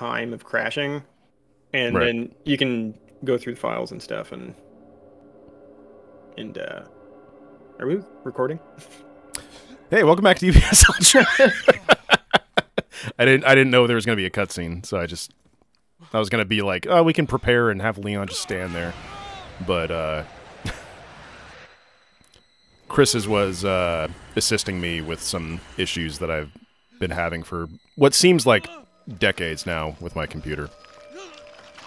time of crashing, and Right. then you can go through the files and stuff. And and uh, are we recording? Hey, welcome back to DPS Ultra. I didn't I didn't know there was gonna be a cutscene, so I just I was gonna be like, oh, we can prepare and have Leon just stand there, but uh, Chris's was uh, assisting me with some issues that I've been having for what seems like decades now with my computer.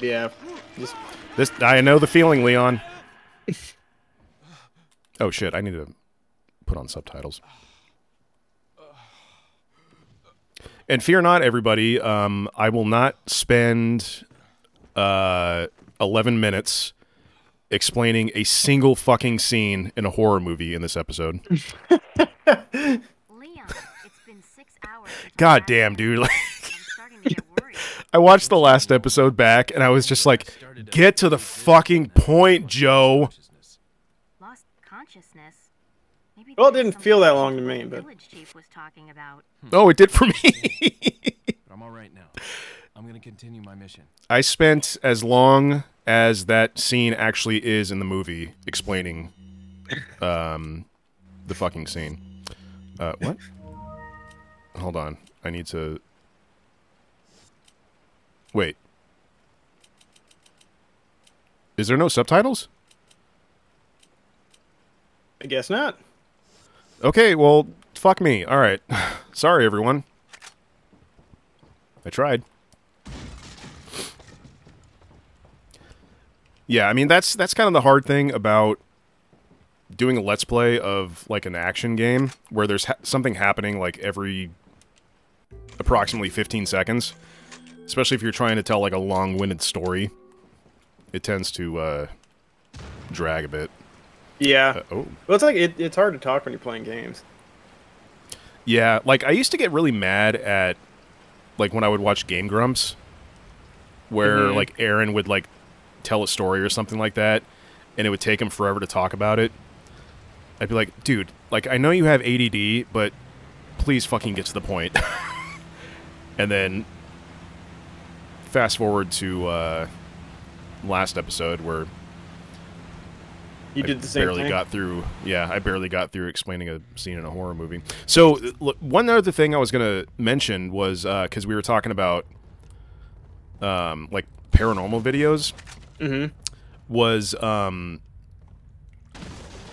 Yeah, just This I know the feeling, Leon. oh shit! I need to put on subtitles. And fear not, everybody. Um, I will not spend uh, eleven minutes explaining a single fucking scene in a horror movie in this episode. Leon, it's been six hours. God damn, dude! Like, I'm starting to get worried. I watched the last episode back, and I was just like, "Get to the fucking point, Joe." Lost consciousness. Maybe Well, it didn't feel that long to me, but- village chief was talking about. Oh, it did for me. I'm all right now. I'm gonna continue my mission. I spent as long as that scene actually is in the movie explaining um, the fucking scene. Uh, what? Hold on. I need to. Wait. Is there no subtitles? I guess not. Okay, well, fuck me. All right. Sorry, everyone. I tried. Yeah, I mean that's that's kind of the hard thing about doing a let's play of like an action game where there's ha- something happening like every approximately 15 seconds. Especially if you're trying to tell like a long-winded story, it tends to uh drag a bit. Yeah. Uh, oh. Well, it's like it, it's hard to talk when you're playing games. Yeah, like I used to get really mad at like when I would watch Game Grumps where Mhm. like Arin would like tell a story or something like that and it would take him forever to talk about it. I'd be like, "Dude, like I know you have ADD, but please fucking get to the point." and then fast forward to uh last episode where You I did the same barely thing. got through. Yeah, I barely got through explaining a scene in a horror movie. So, uh, look, one other thing I was gonna mention was because we were talking about um, like paranormal videos. hmm Was um,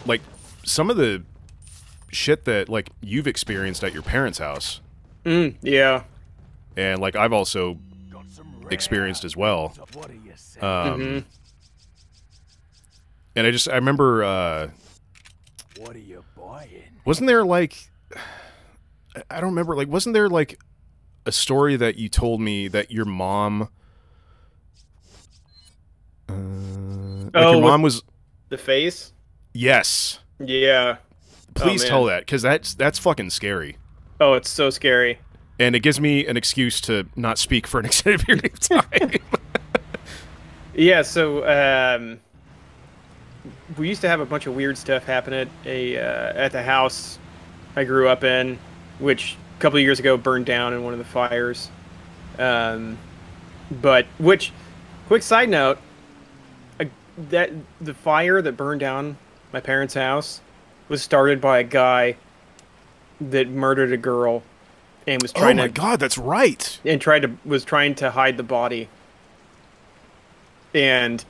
like some of the shit that like you've experienced at your parents' house, Mm, yeah. and like I've also experienced as well. Um, Mhm. And I just I remember uh, What are you buying? wasn't there like I- I don't remember like wasn't there like a story that you told me that your mom uh, like Oh, your mom was The face. yes Yeah. please man. tell that because that's that's fucking scary Oh, it's so scary. And it gives me an excuse to not speak for an extended period of time Yeah. So um, we used to have a bunch of weird stuff happen at a uh, at the house I grew up in, which a couple of years ago burned down in one of the fires. Um, but which, quick side note, that the fire that burned down my parents' house was started by a guy that murdered a girl and was oh trying my to god that's right. and tried to was trying to hide the body. And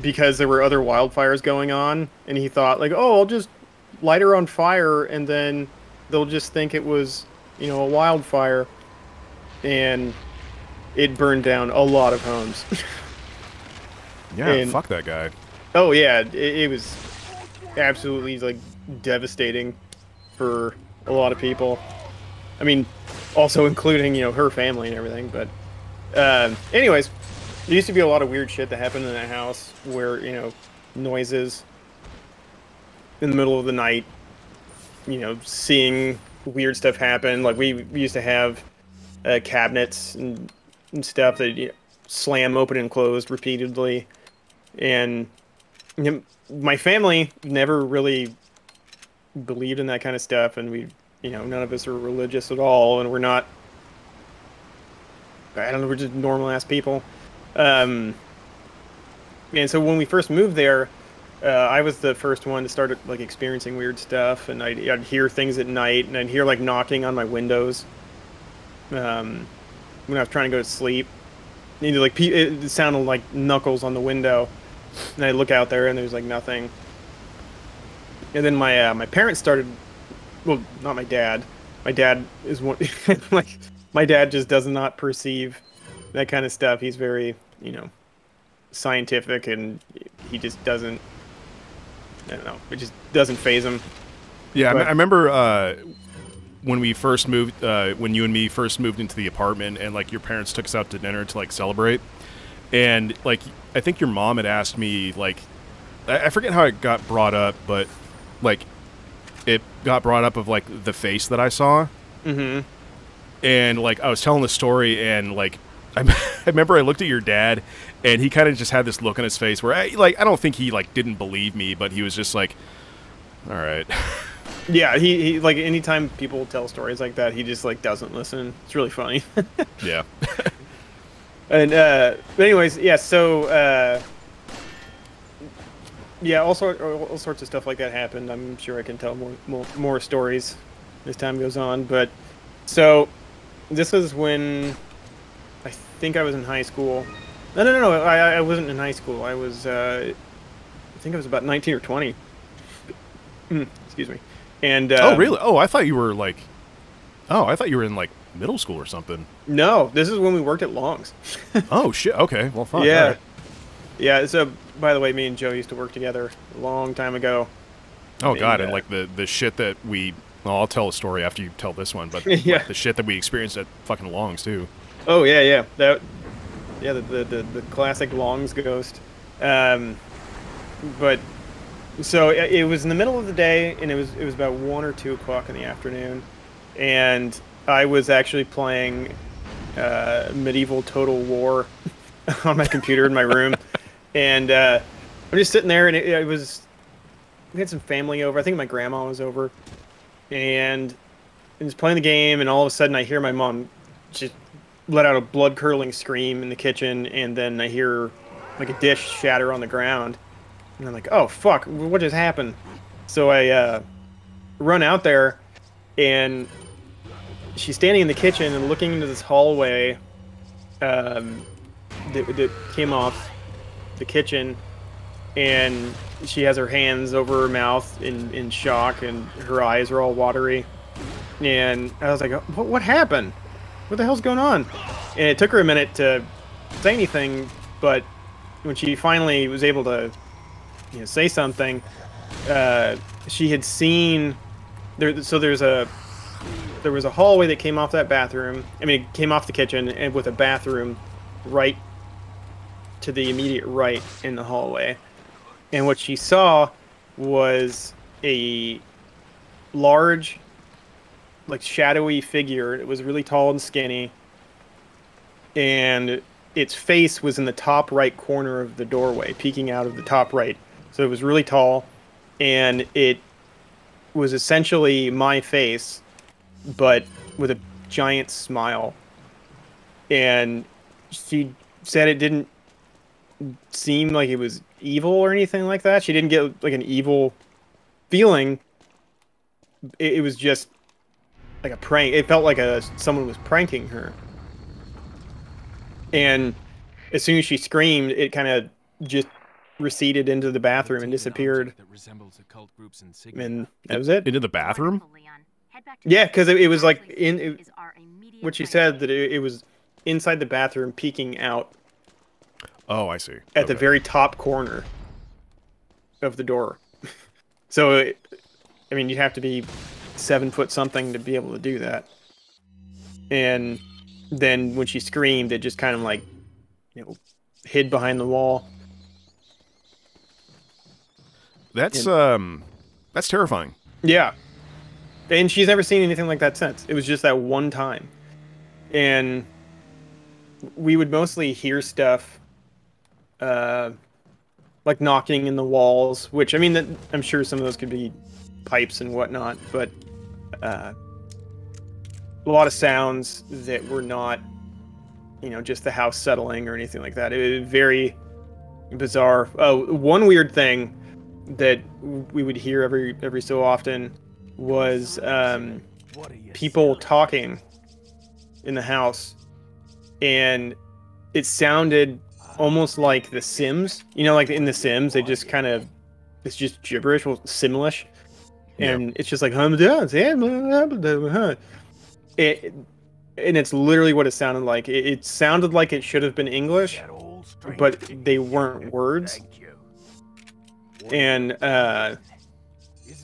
because there were other wildfires going on and he thought like oh i'll just light her on fire and then they'll just think it was you know a wildfire. And it burned down a lot of homes. Yeah And- fuck that guy. Oh yeah it, it was absolutely like devastating for a lot of people i mean also including you know her family and everything but um, anyways there used to be a lot of weird shit that happened in that house where you know noises in the middle of the night you know seeing weird stuff happen. Like we, we used to have uh, cabinets and, and stuff that you know, slam open and closed repeatedly. And you know, my family never really believed in that kind of stuff and we you know none of us are religious at all and we're not I don't know, we're just normal ass people. Um, and so when we first moved there, uh, I was the first one to start like experiencing weird stuff, and I'd, I'd hear things at night, and I'd hear like knocking on my windows. Um, when I was trying to go to sleep, and, like it sounded like knuckles on the window, and I look out there, and there's like nothing. And then my uh, my parents started, well, not my dad. My dad is one like my dad just does not perceive that kind of stuff. He's very, you know, scientific, and he just doesn't. I don't know. It just doesn't phase him. Yeah, I But- I remember uh, when we first moved, uh, when you and me first moved into the apartment, and like your parents took us out to dinner to like celebrate, and like I think your mom had asked me like, I, I forget how it got brought up, but like it got brought up of like the face that I saw, Mm-hmm. and like I was telling the story, and like I, I remember I looked at your dad, and he kind of just had this look on his face where I like I don't think he like didn't believe me, but he was just like, all right. Yeah, he, he like anytime people tell stories like that, he just like doesn't listen. It's really funny. yeah. and uh, but anyways, yeah. So uh, yeah, all sort all sorts of stuff like that happened. I'm sure I can tell more more, more stories as time goes on. But so this was when I think I was in high school. No, no, no, no. I I wasn't in high school. I was uh, I think I was about 19 or 20. Mm, excuse me. And oh um, really? Oh, I thought you were like, oh, I thought you were in like middle school or something. No, this is when we worked at Long's. oh shit. Okay. Well, fuck. yeah. alright. Yeah, so by the way, me and Joe used to work together a long time ago. Oh mean, god, uh, and like the the shit that we. Well, I'll tell a story after you tell this one, but Yeah. like, the shit that we experienced at fucking Longs too. Oh yeah, yeah. That yeah, the the, the, the classic Long's ghost. Um but so it, it was in the middle of the day and it was it was about one or two o'clock in the afternoon and I was actually playing uh, medieval total war on my computer in my room and uh, I'm just sitting there and it, it was we had some family over. I think my grandma was over. And I was playing the game and all of a sudden I hear my mom just let out a blood curdling scream in the kitchen and then I hear like a dish shatter on the ground. And I'm like, oh fuck, what just happened? So I uh, run out there, and she's standing in the kitchen and looking into this hallway um, that, that came off the kitchen, and she has her hands over her mouth in, in shock, and her eyes are all watery. And I was like, what, what happened? What the hell's going on? And it took her a minute to say anything, but when she finally was able to you know, say something, uh, she had seen there. So there's a there was a hallway that came off that bathroom. I mean, it came off the kitchen and with a bathroom right to the immediate right in the hallway. And what she saw was a large, like shadowy figure. It was really tall and skinny, and its face was in the top right corner of the doorway, peeking out of the top right. So it was really tall, and it was essentially my face, but with a giant smile. And she said it didn't seem like it was evil or anything like that. She didn't get like an evil feeling. It, it was just like a prank. It felt like a someone was pranking her. And as soon as she screamed, it kind of just receded into the bathroom and disappeared. That resembles occult groups insignia. And that was it. Into the bathroom? Wonderful, Leon. Head back to Yeah, because it- it was, like, in- Station it- is our immediate What she said that it, it was inside the bathroom, peeking out Oh, I see. at the very top corner of the door. so, it, I mean, you'd have to be seven foot something to be able to do that. And then when she screamed, it just kind of like, you know, hid behind the wall. That's um, that's terrifying. Yeah. And she's never seen anything like that since. It was just that one time. And we would mostly hear stuff uh like knocking in the walls, which I mean that I'm sure some of those could be pipes and whatnot, but uh a lot of sounds that were not you know, just the house settling or anything like that. It was very bizarre. Oh, one weird thing that we would hear every every so often was um, people talking in the house, and it sounded almost like The Sims. You know, like in The Sims, they just kind of it's just gibberish, well, Simlish, and it's just like hum dance, it, and it's literally what it sounded like. It, it sounded like it should have been English, but they weren't words. And uh,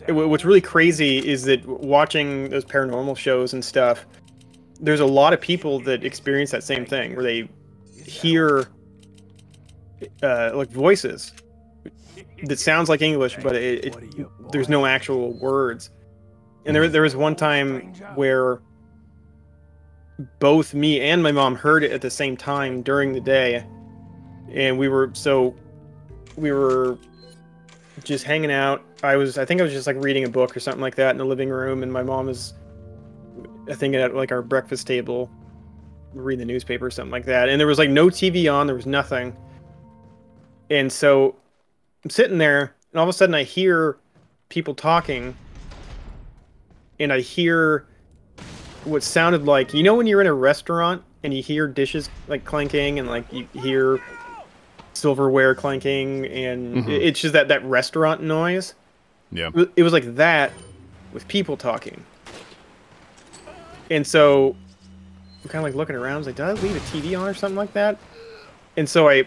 it- what's really crazy is that watching those paranormal shows and stuff, there's a lot of people that experience that same thing where they hear uh, like voices that sounds like English, but it, it, there's no actual words. And there, there was one time where both me and my mom heard it at the same time during the day, and we were so we were just hanging out. I was, I think I was just like reading a book or something like that in the living room, and my mom was, I think at like our breakfast table, reading the newspaper or something like that. And there was like no TV on, there was nothing. And so I'm sitting there, and all of a sudden I hear people talking, and I hear what sounded like you know when you're in a restaurant and you hear dishes like clanking and like you hear silverware clanking and Mhm. it's just that that restaurant noise. Yeah. It was like that with people talking. And so I'm kind of like looking around. I was like, did I leave a TV on or something like that? And so I,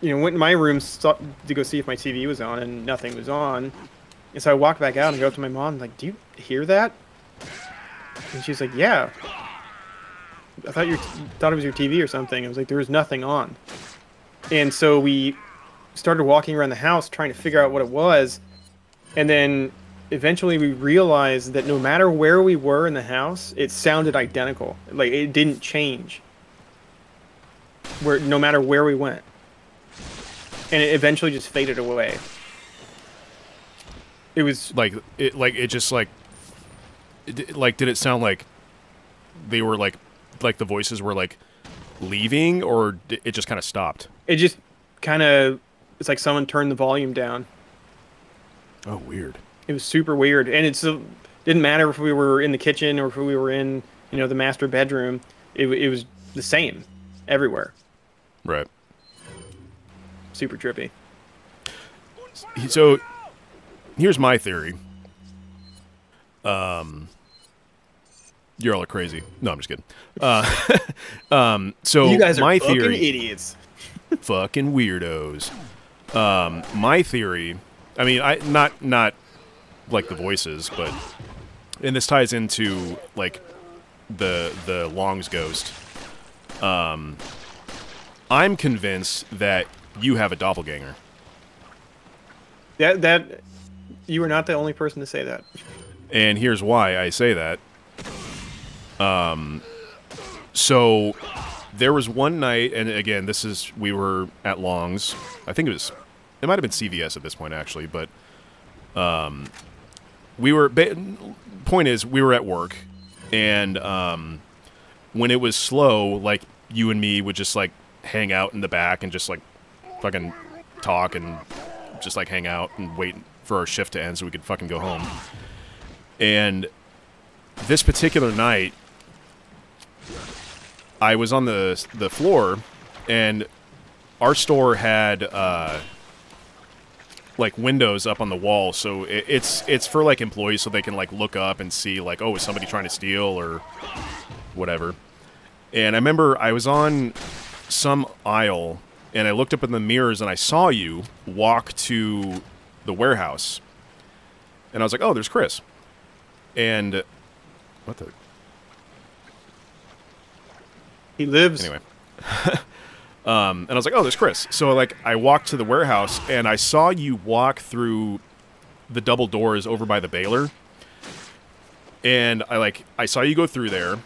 you know, went in my room to go see if my TV was on, and nothing was on. And so I walked back out and go up to my mom, like, do you hear that? And she's like, yeah. I thought you thought it was your TV or something. I was like, there was nothing on. And so we started walking around the house trying to figure out what it was. And then eventually we realized that no matter where we were in the house, it sounded identical. Like it didn't change. Where no matter where we went. And it eventually just faded away. It was Like it, like it just like, it, like did it sound like they were like, like the voices were like leaving, or it just kind of stopped? it just kind of it's like someone turned the volume down. Oh, weird. It was super weird, and it's uh, didn't matter if we were in the kitchen or if we were in you know the master bedroom. It, it was the same everywhere. Right. Super trippy. So, here's my theory. Um, you're all crazy. No, I'm just kidding. Uh, um, so you guys are my fucking theory, idiots. fucking weirdos. Um, my theory. I mean, I not not like the voices, but and this ties into like the the Long's ghost. Um, I'm convinced that you have a doppelganger. That that you were not the only person to say that. and here's why I say that. Um, so there was one night, and again, this is we were at Long's. I think it was, it might have been CVS at this point actually, but um, we were. Point is, we were at work, and um, when it was slow, like you and me would just like hang out in the back and just like fucking talk and just like hang out and wait for our shift to end so we could fucking go home. And this particular night, I was on the the floor, and our store had uh, like windows up on the wall, so it, it's it's for like employees so they can like look up and see like oh is somebody trying to steal or whatever. And I remember I was on some aisle and I looked up in the mirrors and I saw you walk to the warehouse. And I was like, "Oh, there's Chris." And what the He lives. anyway. um, and I was like, "Oh, there's Chris." So like I walked to the warehouse and I saw you walk through the double doors over by the baler. And I like I saw you go through there.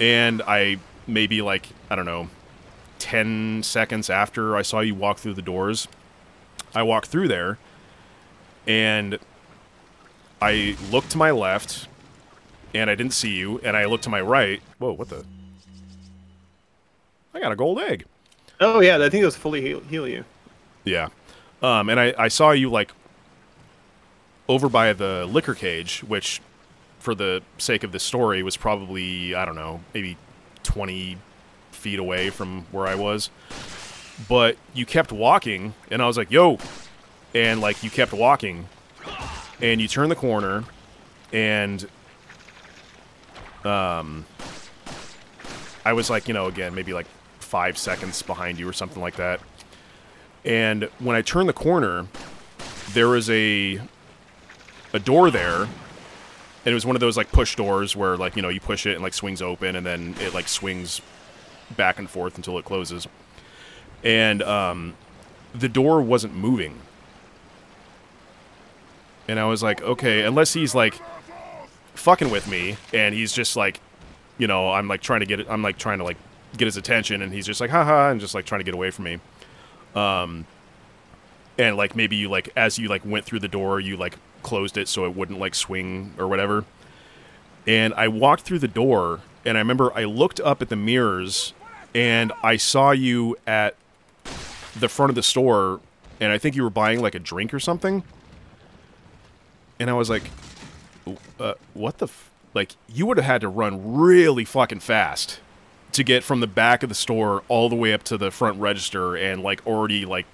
And I maybe like, I don't know, 10 seconds after I saw you walk through the doors, I walked through there and I looked to my left and I didn't see you and I looked to my right. Whoa, what the I got a gold egg. Oh yeah, I think it was fully heal, heal you. Yeah. Um, and I, I saw you like over by the liquor cage, which for the sake of the story was probably, I don't know, maybe 20 feet away from where I was. But you kept walking, and I was like, yo. And like you kept walking, and you turn the corner, and um, I was like, you know, again, maybe like five seconds behind you or something like that. And when I turned the corner, there was a a door there, and it was one of those like push doors where like you know you push it and like swings open, and then it like swings back and forth until it closes. And um, the door wasn't moving. And I was like, okay, unless he's like fucking with me, and he's just like, you know, I'm like trying to get it, I'm like trying to like get his attention, and he's just like, haha, and just like trying to get away from me. Um, and like maybe you like as you like went through the door, you like closed it so it wouldn't like swing or whatever. And I walked through the door, and I remember I looked up at the mirrors, and I saw you at the front of the store, and I think you were buying like a drink or something. And I was like, uh, what the like you would have had to run really fucking fast to get from the back of the store all the way up to the front register and like already like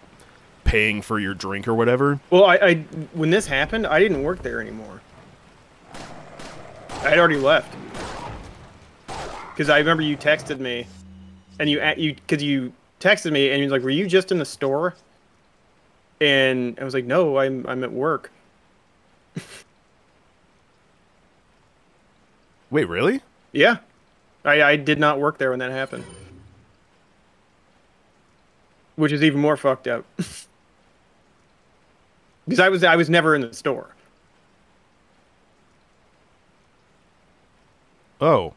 paying for your drink or whatever. Well, I, I when this happened, I didn't work there anymore. I had already left. Because I remember you texted me, and you you because you texted me and you're like, "Were you just in the store?" And I was like, "No, I'm I'm at work." Wait, really? Yeah, I I did not work there when that happened, which is even more fucked up. because I was I was never in the store. Oh.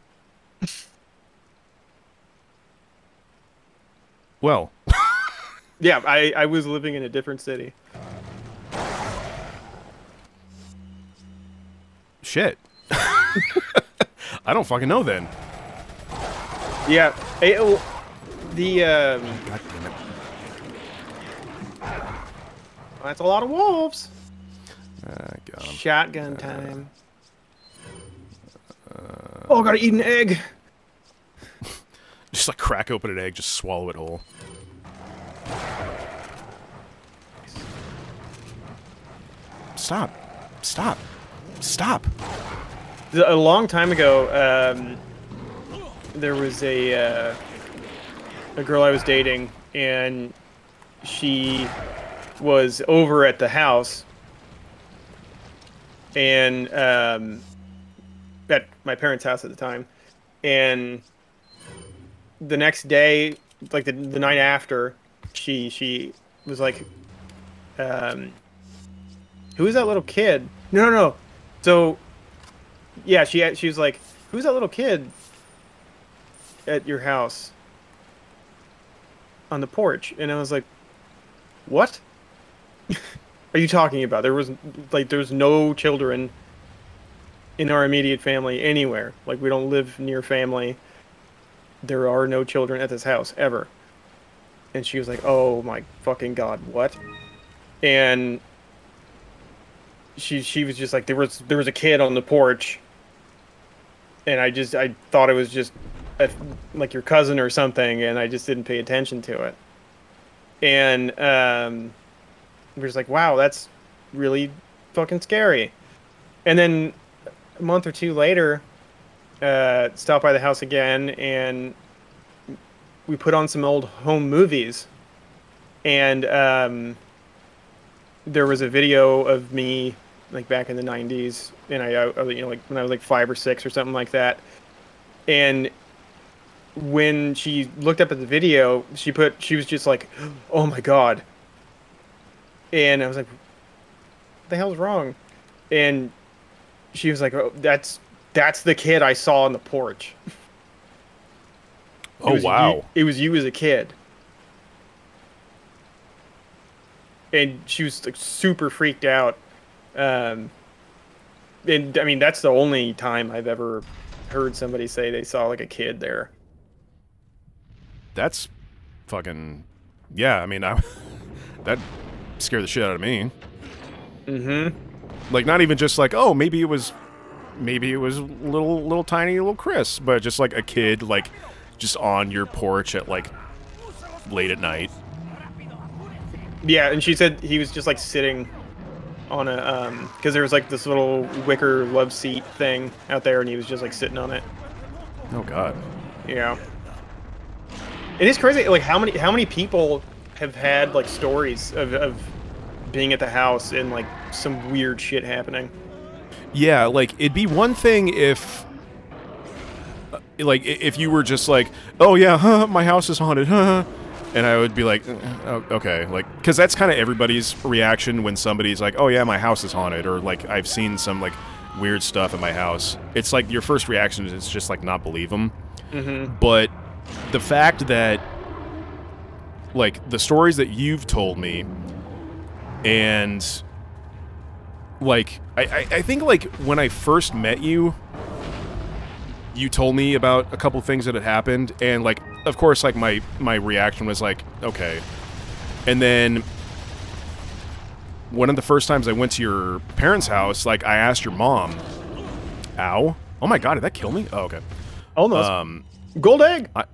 Well. Yeah, I I was living in a different city. Shit. I don't fucking know then. Yeah, well, the um, God damn it. that's a lot of wolves. Ah, God. Shotgun time. oh, gotta eat an egg. Like crack open an egg, just swallow it whole. Stop. Stop. Stop. A long time ago, um, there was a uh, a girl I was dating, and she was over at the house, and um, at my parents' house at the time, and the next day, like the the night after, she she was like, um, who is that little kid? No, no, no. So, yeah, she she was like, who's that little kid at your house on the porch? And I was like, what are you talking about? There was like there's no children in our immediate family anywhere. Like we don't live near family. There are no children at this house ever. And she was like, "Oh my fucking god, what?" And she she was just like there was there was a kid on the porch and I just I thought it was just a, like your cousin or something and I just didn't pay attention to it. And um we was like, "Wow, that's really fucking scary." And then a month or two later, uh, stopped by the house again, and we put on some old home movies. And um, there was a video of me, like back in the '90s, and I, I, you know, like when I was like five or six or something like that. And when she looked up at the video, she put, she was just like, "Oh my god!" And I was like, "What the hell's wrong?" And she was like, "Oh, that's that's the kid I saw on the porch." Oh, wow. You, it was you as a kid. And she was like super freaked out. Um, and I mean, that's the only time I've ever heard somebody say they saw like a kid there. that's fucking yeah. I mean, I, that scared the shit out of me. Mm-hmm. Like not even just like oh maybe it was maybe it was little little tiny little Chris, but just like a kid like just on your porch at like late at night. Yeah, and she said he was just like sitting on a um because there was like this little wicker love seat thing out there, and he was just like sitting on it. Oh god. Yeah. It is crazy, like how many how many people have had like stories of, of being at the house and like some weird shit happening. Yeah, like it'd be one thing if uh, like if you were just like, "Oh yeah, huh, my house is haunted." Huh. And I would be like, "Uh, oh, "Okay," like cuz that's kind of everybody's reaction when somebody's like, "Oh yeah, my house is haunted," or like I've seen some like weird stuff in my house. It's like your first reaction is just like not believe them. Mm-hmm. But the fact that like the stories that you've told me and like I, I, I think like when I first met you you told me about a couple things that had happened and like of course like my my reaction was like okay and then one of the first times I went to your parents' house like I asked your mom ow oh my god did that kill me oh okay Almost um gold egg. I-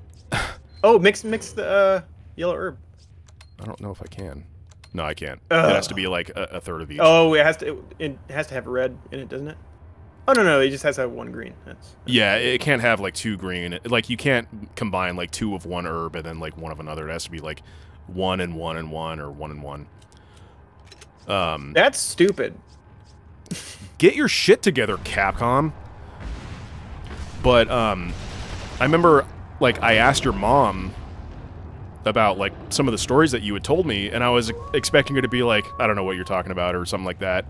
oh, mix mix the uh, yellow herb. I don't know if I can. No, I can't. It has to be like a, a third of each. Oh, it has to it has to have red in it, doesn't it? Oh no no, it just has to have one green. That's Yeah, it can't have like two green. Like you can't combine like two of one herb and then like one of another. It has to be like one and one and one or one and one. Um, that's stupid. get your shit together, Capcom. But um, I remember like I asked your mom about like some of the stories that you had told me, and I was expecting her to be like, I don't know what you're talking about or something like that.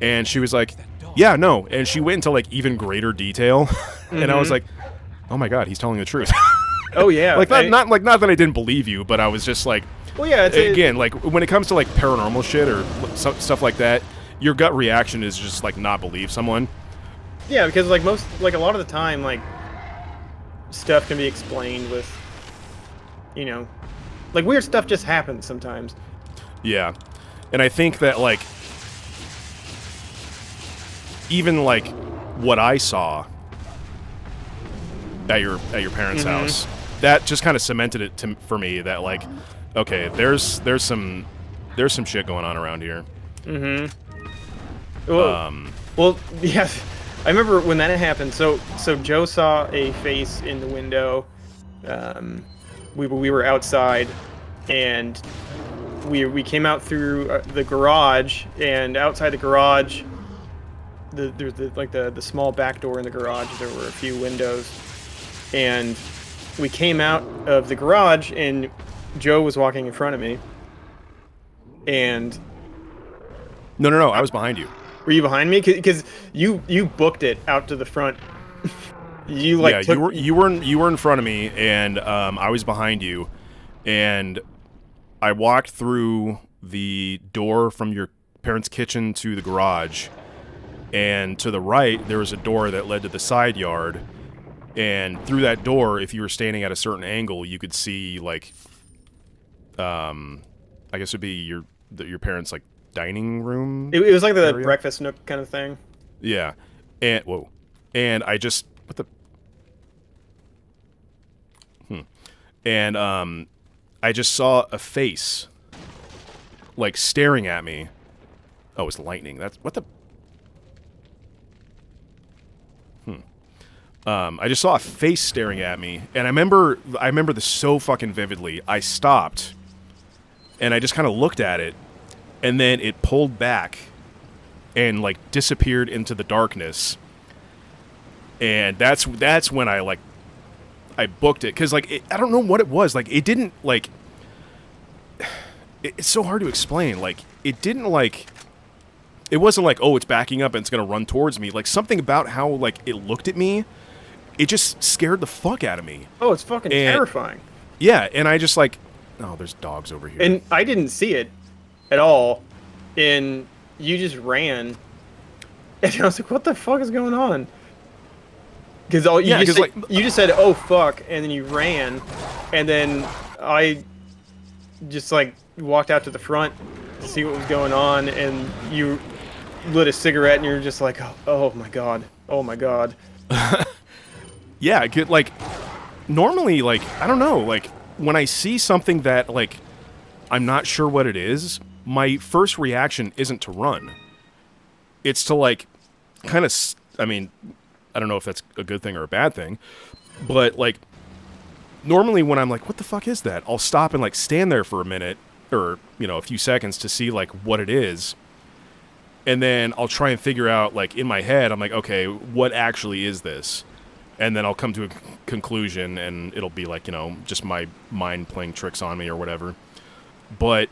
And she was like, Yeah, no. And she went into like even greater detail, and I was Mhm. like, Oh my god, he's telling the truth. Oh yeah, like not I- not like not that I didn't believe you, but I was just like, Well, yeah, a- again, like when it comes to like paranormal shit or some, stuff like that, your gut reaction is just like not believe someone. Yeah, because like most, like a lot of the time, like stuff can be explained with, you know, like weird stuff just happens sometimes. Yeah. And I think that like even like what I saw at your at your parents' Mhm. house, that just kind of cemented it to, for me that like okay, there's there's some there's some shit going on around here. Mm-hmm. Well, Um well, yeah, I remember when that happened. So, so Joe saw a face in the window. Um, we were- we were outside, and we we came out through uh, the garage, and outside the garage, the there's the, like the the small back door in the garage. There were a few windows, and we came out of the garage, and Joe was walking in front of me, and No, no, no, I was behind you. were you behind me? Because you you booked it out to the front. you like yeah, took, you were you were in, you were in front of me, and um, I was behind you, and I walked through the door from your parents' kitchen to the garage, and to the right there was a door that led to the side yard, and through that door, if you were standing at a certain angle, you could see like, um, I guess it'd be your the, your parents' like dining room. It, it was like the area? breakfast nook kind of thing. Yeah. And whoa. And I just what the Hmm. And um I just saw a face like staring at me. Oh, it's lightning. That's what the Hmm. Um, I just saw a face staring at me, and I remember I remember this so fucking vividly. I stopped, and I just kind of looked at it, and then it pulled back, and like disappeared into the darkness. And that's that's when I like I booked it because like it, I don't know what it was like it didn't like it, it's so hard to explain like it didn't like it wasn't like oh it's backing up and it's gonna run towards me like something about how like it looked at me it just scared the fuck out of me Oh, it's fucking And- terrifying. yeah and I just like oh there's dogs over here And I didn't see it at all. And you just ran. And I was like, what the fuck is going on? Because all you Yeah, just like- you just said oh fuck, and then you ran, and then I just like walked out to the front to see what was going on, and you lit a cigarette, and you're just like oh, oh my god, oh my god. Yeah, good. Like normally, like I don't know, like when I see something that like I'm not sure what it is, my first reaction isn't to run. It's to like kind of. I mean, I don't know if that's a good thing or a bad thing, but like normally when I'm like, what the fuck is that? I'll stop and like stand there for a minute or you know a few seconds to see like what it is. And then I'll try and figure out, like in my head, I'm like, okay, what actually is this? and then I'll come to a conclusion, and it'll be like you know just my mind playing tricks on me or whatever. But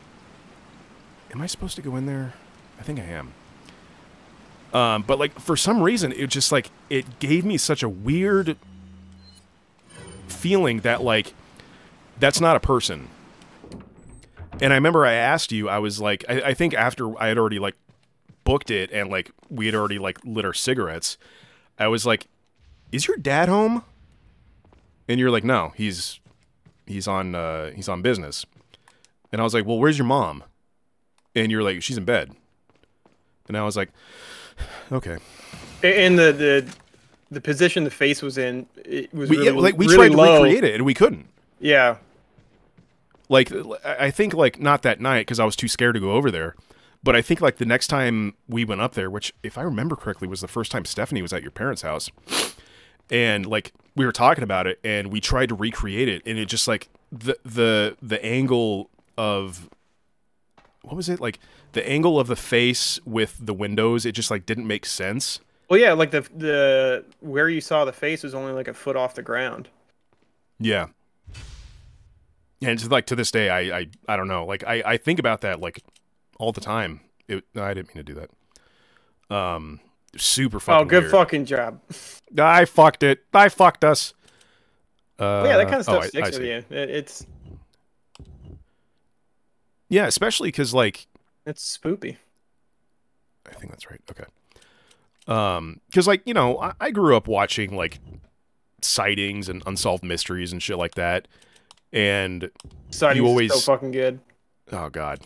am I supposed to go in there? I think I am. Um, but like for some reason, it just like it gave me such a weird feeling that like that's not a person. And I remember I asked you, I was like, I, I think after I had already like booked it and like we had already like lit our cigarettes, I was like, is your dad home? And you're like, no, he's he's on uh, he's on business. And I was like, well, where's your mom? And you're like, she's in bed. And I was like, okay. And the the the position the face was in, it was We, really, yeah, like we really tried to recreate it and we couldn't. Yeah, Like I I think like not that night because I was too scared to go over there. But I think like the next time we went up there, which if I remember correctly was the first time Stephanie was at your parents' house. And like we were talking about it and we tried to recreate it and it just like the the the angle of what was it? Like the angle of the face with the windows, it just like didn't make sense. well, yeah, like the the where you saw the face was only like a foot off the ground. Yeah. And it's like to this day, I, I, I don't know. Like I, I think about that like all the time. It, no, I didn't mean to do that. Um, super fucking. oh, good weird. fucking job. I fucked it. I fucked us. Uh, yeah, that kind of oh, stuff I- sticks I with see. you. It, it's Yeah, especially because like it's spoopy. I think that's right. Okay. Um, because like you know, I, I grew up watching like sightings and unsolved mysteries and shit like that, and Sightings You always- so fucking good. Oh God.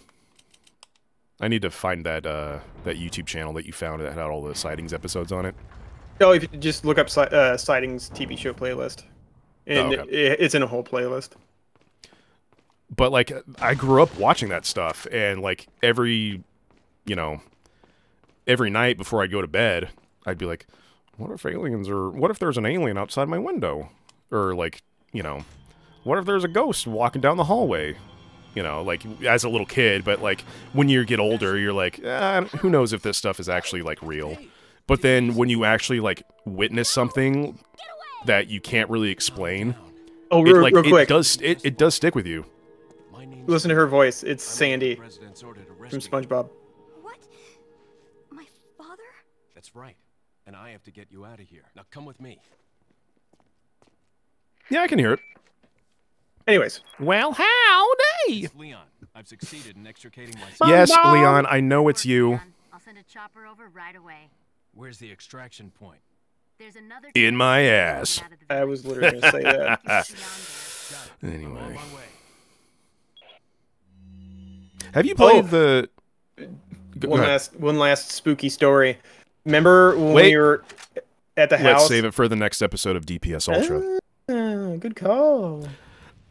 I need to find that uh that YouTube channel that you found that had all the sightings episodes on it. Oh, if you just look up uh, sightings TV show playlist, and Oh, okay. it, it's in a whole playlist. But like I grew up watching that stuff and like every you know every night before I'd go to bed, I'd be like, what if aliens or what if there's an alien outside my window? Or like, you know, what if there's a ghost walking down the hallway? You know, like as a little kid, but like when you get older, you're like, eh, who knows if this stuff is actually like real. But then when you actually like witness something that you can't really explain, Oh, it like real it does it, it does stick with you. My name's listen to her voice. It's I'm Sandy the president's order to from SpongeBob. What? My father? That's right. And I have to get you out of here. Now come with me. Yeah, I can hear it. Anyways, Well, howdy. It's Leon. I've succeeded in extricating myself. Yes, Leon, I know it's you. I'll send a chopper over right away. Where's the extraction point? There's another In my ass. out of the I was literally gonna say that. Beyond Got it. I'm on Anyway, my way. Have you played Oh. the? Go one ahead. last, one last spooky story. Remember when Wait. we were at the Let's house? save it for the next episode of DPS Ultra. Ah, good call.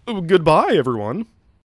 Goodbye, everyone.